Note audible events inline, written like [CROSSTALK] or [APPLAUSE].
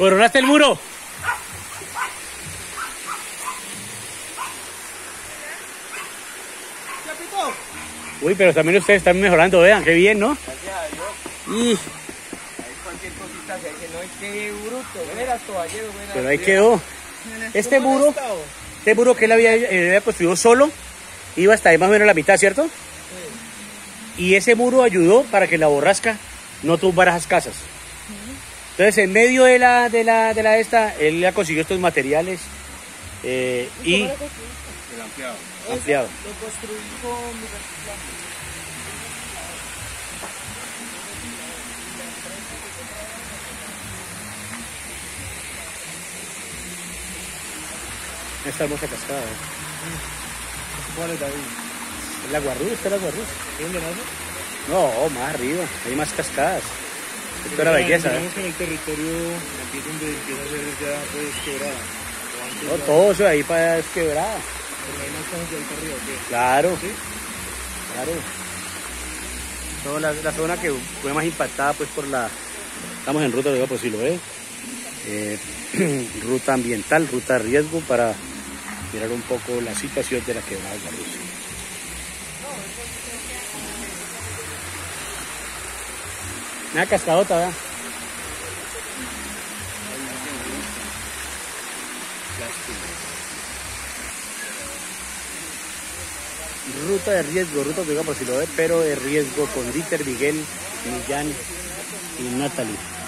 ¿Coronaste el muro? Uy, pero también ustedes están mejorando, vean, qué bien, ¿no? Gracias a Dios. Y, cualquier cosita no es que bruto, caballero, pero ahí quedó. Este muro, este muro que él había, eh, había construido solo, iba hasta ahí más o menos la mitad, ¿cierto? Y ese muro ayudó para que la borrasca no tumbara esas casas. Entonces, en medio de la, de la, de la esta, él ya consiguió estos materiales eh, y El ampliado. ampliado. Lo construí con. Esta hermosa cascada. ¿eh? ¿Cuál es David? Es la Guarruz, esta es la Guarruz. ¿Dónde nace? No, más arriba, hay más cascadas. Belleza. ¿eh? Digamos que en el territorio, aquí es donde empieza a ser ya pues quebrada. O antes No, ya- todo eso de ahí para allá es quebrada. Porque hay más casas de ahí para arriba, ¿o qué? Claro, ¿Sí? claro. La, la zona que fue más impactada pues por la... Estamos en ruta de pues si lo ves. Eh, [CLEARS THROAT] ruta ambiental, ruta de riesgo para mirar un poco la situación de la quebrada de. Una cascadota, ¿verdad? Ruta de riesgo, ruta de por si lo ve, pero de riesgo con Dieter, Miguel, Millán y Natalie.